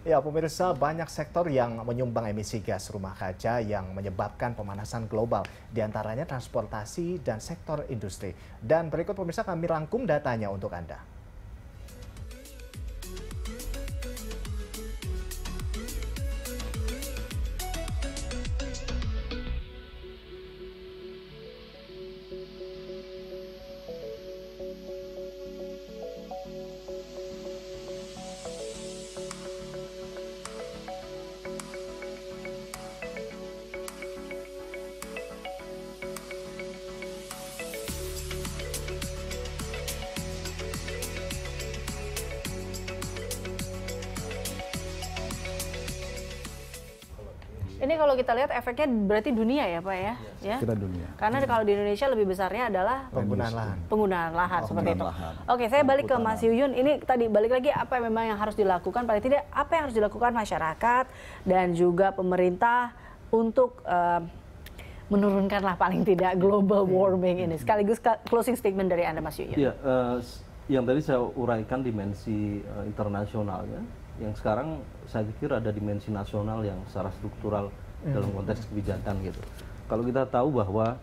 Ya, pemirsa, banyak sektor yang menyumbang emisi gas rumah kaca yang menyebabkan pemanasan global, di antaranya transportasi dan sektor industri. Dan berikut pemirsa kami rangkum datanya untuk Anda. Ini kalau kita lihat efeknya berarti dunia ya Pak ya? ya? Kita dunia. Karena kalau di Indonesia lebih besarnya adalah Penggunaan lahan. penggunaan lahan Oh, seperti itu. lahan. Oke, saya balik ke. Mas Yuyun. Ini tadi balik lagi apa yang memang yang harus dilakukan paling tidak apa yang harus dilakukan masyarakat dan juga pemerintah untuk eh, menurunkan lah paling tidak global warming ini. Sekaligus ka- closing statement dari Anda Mas Yuyun. Iya, eh, s- yang tadi saya uraikan dimensi eh, internasionalnya, yang sekarang saya pikir ada dimensi nasional yang secara struktural dalam konteks kebijakan gitu. Kalau kita tahu bahwa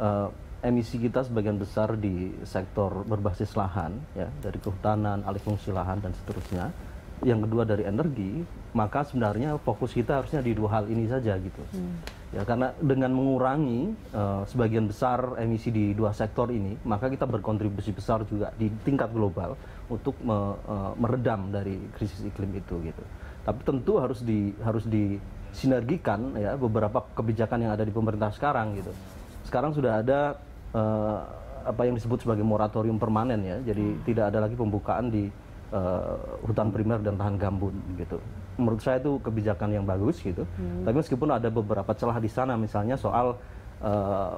eh, emisi kita sebagian besar di sektor berbasis lahan, ya dari kehutanan, alih fungsi lahan dan seterusnya. Yang kedua dari energi, maka sebenarnya fokus kita harusnya di dua hal ini saja gitu. Ya karena dengan mengurangi eh, sebagian besar emisi di dua sektor ini, maka kita berkontribusi besar juga di tingkat global untuk me- eh, meredam dari krisis iklim itu gitu. Tapi tentu harus di harus disinergikan ya beberapa kebijakan yang ada di pemerintah sekarang gitu. Sekarang sudah ada eh, apa yang disebut sebagai moratorium permanen ya. Jadi tidak ada lagi pembukaan di eh, hutan primer dan lahan gambut gitu. Menurut saya itu kebijakan yang bagus gitu. Tapi meskipun ada beberapa celah di sana, misalnya soal eh,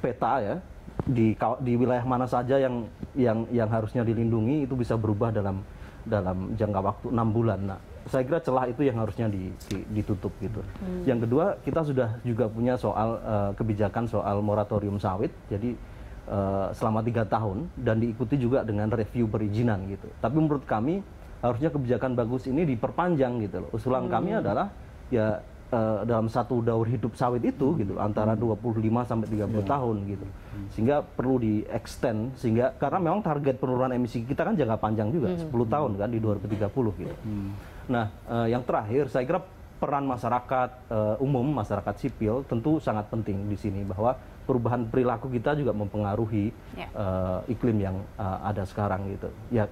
peta ya di di wilayah mana saja yang yang yang harusnya dilindungi itu bisa berubah dalam dalam jangka waktu enam bulan. Nah, saya kira celah itu yang harusnya di- di- ditutup gitu. Yang kedua, kita sudah juga punya soal eh, kebijakan soal moratorium sawit. Jadi eh, selama tiga tahun dan diikuti juga dengan review perizinan gitu. Tapi menurut kami harusnya kebijakan bagus ini diperpanjang gitu loh. Usulan kami adalah ya eh, dalam satu daur hidup sawit itu gitu antara 25 sampai 30 tahun gitu. Sehingga perlu di extend sehingga karena memang target penurunan emisi kita kan jangka panjang juga 10 tahun kan di 2030 gitu. Nah, eh, yang terakhir saya kira peran masyarakat eh, umum, masyarakat sipil tentu sangat penting di sini bahwa perubahan perilaku kita juga mempengaruhi Ya. eh, iklim yang eh, ada sekarang gitu. Ya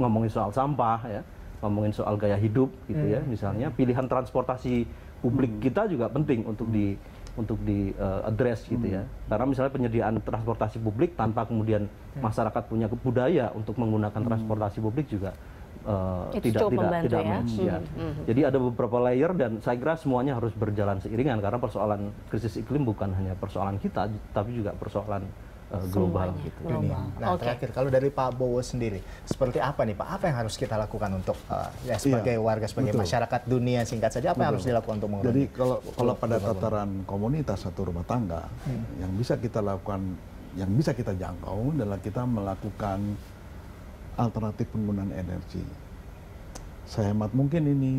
ngomongin soal sampah ya, ngomongin soal gaya hidup gitu ya, misalnya pilihan transportasi publik kita juga penting untuk di untuk di eh, address gitu ya. Karena misalnya penyediaan transportasi publik tanpa kemudian masyarakat punya budaya untuk menggunakan transportasi publik juga eh, Itu tidak tidak membantu tidak ya. match, ya. Jadi ada beberapa layer dan saya kira semuanya harus berjalan seiringan karena persoalan krisis iklim bukan hanya persoalan kita tapi juga persoalan eh, global Semuanya. gitu. dunia. Global. Nah, Oke. terakhir kalau dari Pak Bowo sendiri, seperti apa nih Pak? Apa yang harus kita lakukan untuk uh, ya sebagai warga, sebagai betul. masyarakat dunia singkat saja apa yang harus dilakukan untuk mengurangi? Jadi kalau kalau pada tataran komunitas atau rumah tangga, yang bisa kita lakukan, yang bisa kita jangkau adalah kita melakukan alternatif penggunaan energi. Sehemat mungkin ini,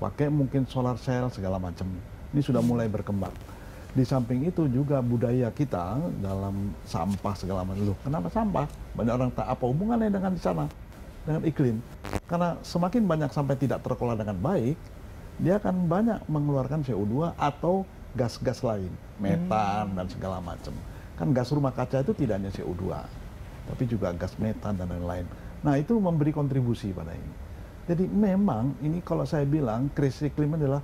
pakai mungkin solar cell segala macam. Ini sudah mulai berkembang. Di samping itu juga budaya kita dalam sampah segala macam. Loh, kenapa sampah? Banyak orang tak apa hubungannya dengan di sana, dengan iklim. Karena semakin banyak sampai tidak terkelola dengan baik, dia akan banyak mengeluarkan CO2 atau gas-gas lain, metan dan segala macam. Kan gas rumah kaca itu tidak hanya CO2, tapi juga gas metan dan lain-lain. Nah itu memberi kontribusi pada ini. Jadi memang ini kalau saya bilang krisis iklim adalah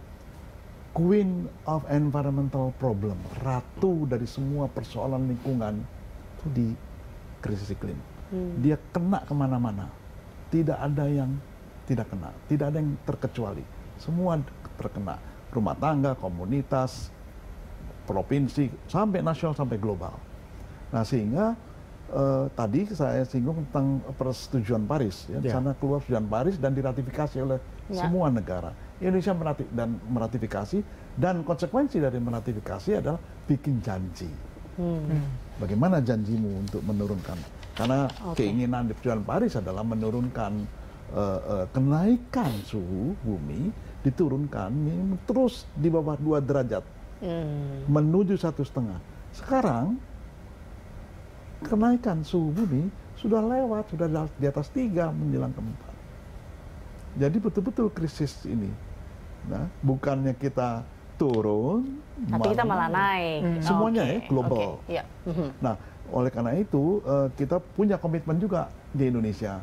queen of environmental problem, ratu dari semua persoalan lingkungan itu di krisis iklim. Dia kena ke mana-mana, tidak ada yang tidak kena, tidak ada yang terkecuali, semua terkena. Rumah tangga, komunitas, provinsi, sampai nasional, sampai global. Nah sehingga eh, tadi saya singgung tentang persetujuan Paris, ya, di Ya. sana keluar persetujuan Paris dan diratifikasi oleh Ya. semua negara. Indonesia merati dan meratifikasi dan konsekuensi dari meratifikasi adalah bikin janji. Bagaimana janjimu untuk menurunkan? Karena Oke. keinginan di persetujuan Paris adalah menurunkan eh, eh, kenaikan suhu bumi diturunkan minimum terus di bawah 2 derajat Hmm. menuju satu setengah. Sekarang kenaikan suhu bumi sudah lewat, sudah di atas tiga menjelang ke empat. Jadi betul-betul krisis ini. Nah, bukannya kita turun, Tapi kita malah naik. Semuanya Oke, ya, global. oke, Iya. Mhm. Nah, oleh karena itu eh, kita punya komitmen juga di Indonesia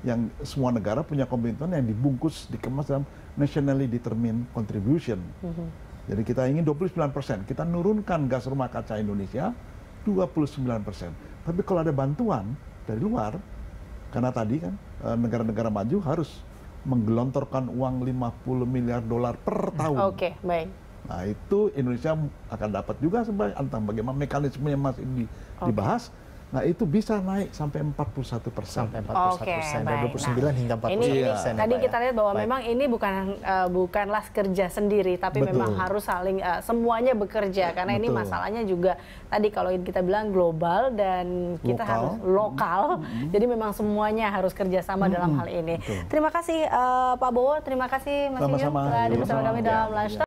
yang semua negara punya komitmen yang dibungkus dikemas dalam nationally determined contribution. Jadi kita ingin 29 persen, kita nurunkan gas rumah kaca Indonesia 29 persen. Tapi kalau ada bantuan dari luar, karena tadi kan eh, negara-negara maju harus menggelontorkan uang 50 miliar dolar per tahun. Oke, baik. Nah itu Indonesia akan dapat juga sebagai entah bagaimana mekanismenya masih di- dibahas. Nah itu bisa naik sampai 41 persen. Sampai 41 Oke, persen, dari 29 hingga 41 Ini, ini persen. ya, tadi ya. kita lihat bahwa Baik. memang ini bukan eh, bukanlah kerja sendiri, tapi Betul. memang harus saling eh, semuanya bekerja karena ini masalahnya juga tadi kalau kita bilang global dan kita Lokal. harus lokal, jadi memang semuanya harus kerjasama dalam hal ini. Betul. Terima kasih eh, Pak Bowo, terima kasih Mas Sama-sama. telah bersama kami dalam Ya, lunch ya.